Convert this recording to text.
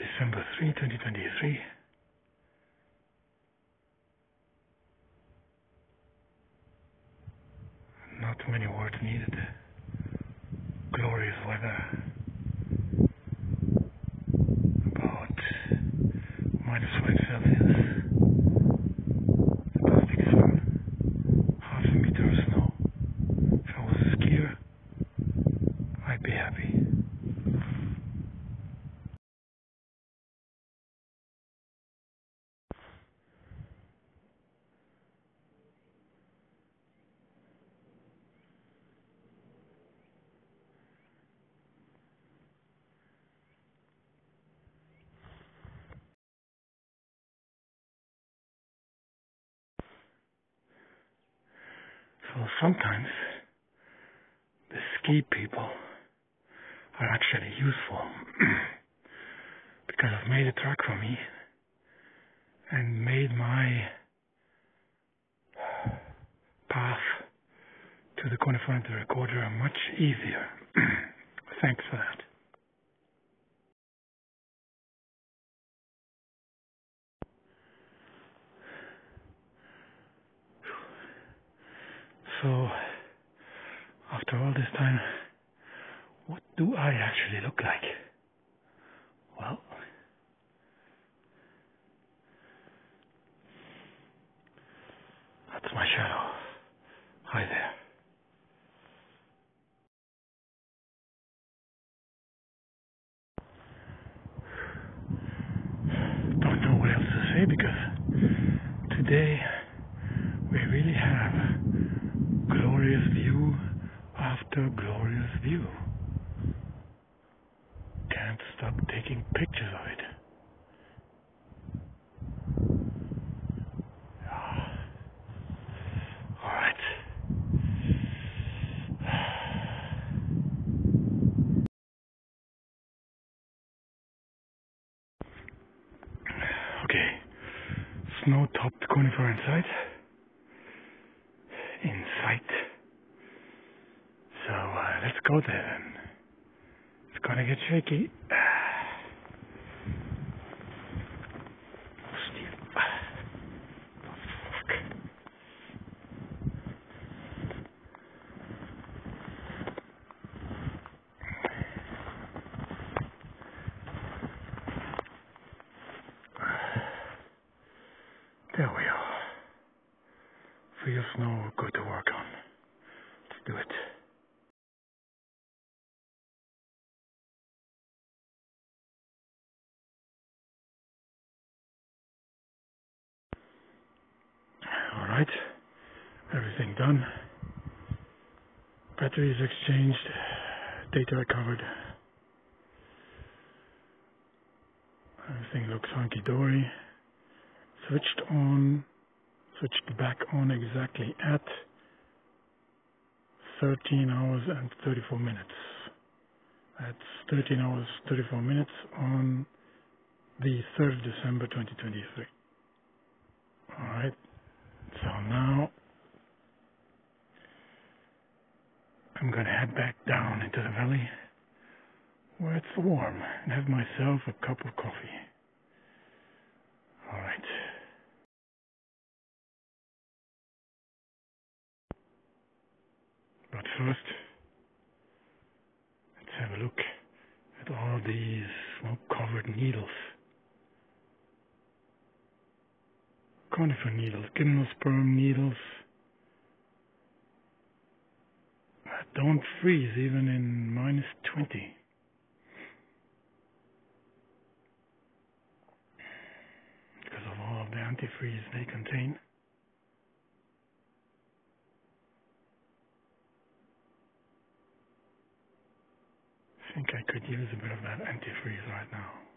December 3, 2023. Not many words needed. Glorious weather. About minus 5 Celsius. So sometimes the ski people are actually useful because I've made a track for me and made my path to the corner for the recorder much easier. Thanks for that. So, after all this time, what do I actually look like? Well, that's my shadow. Hi there. Don't know what else to say because today we really have after glorious view. Can't stop taking pictures of it. Ah. All right. Okay. Snow topped conifer in sight. In sight. So uh, let's go there then. It's gonna get fuck. There we are. Real snow, good to work on. Let's do it. Right. Everything done. Batteries exchanged. Data recovered. Everything looks hunky dory. Switched on. Switched back on exactly at 13 hours and 34 minutes. That's 13 hours 34 minutes on the 3rd of December 2023. Alright, so now I'm head back down into the valley where it's warm and have myself a cup of coffee. Alright. But first, let's have a look at all these smoke covered needles. Conifer needles, gymnosperm needles that don't freeze even in minus 20. Because of all of the antifreeze they contain. I think I could use a bit of that antifreeze right now.